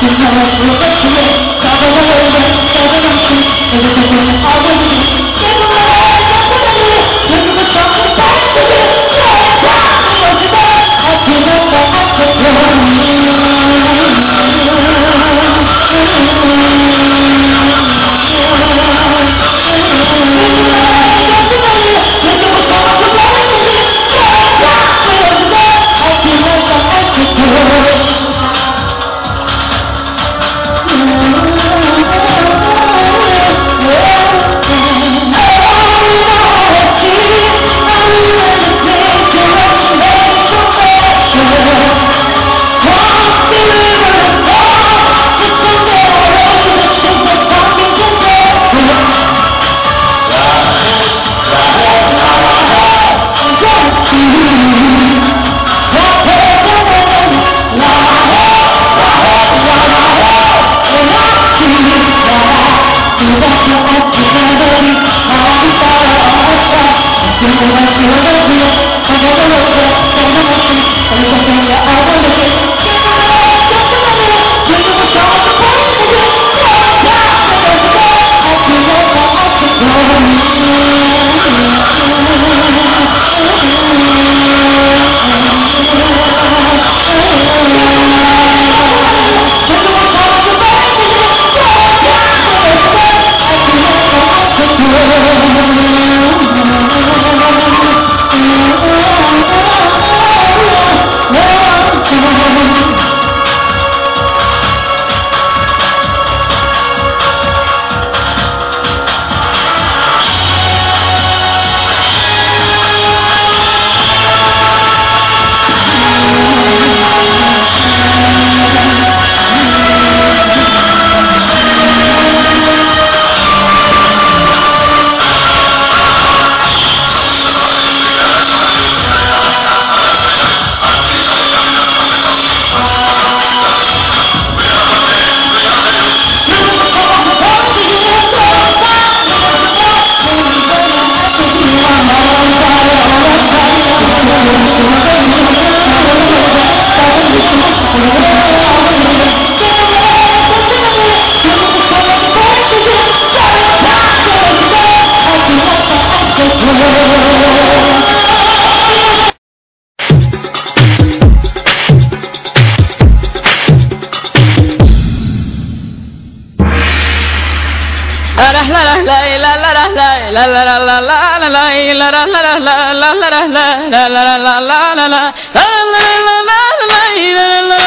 Oh, la la la la la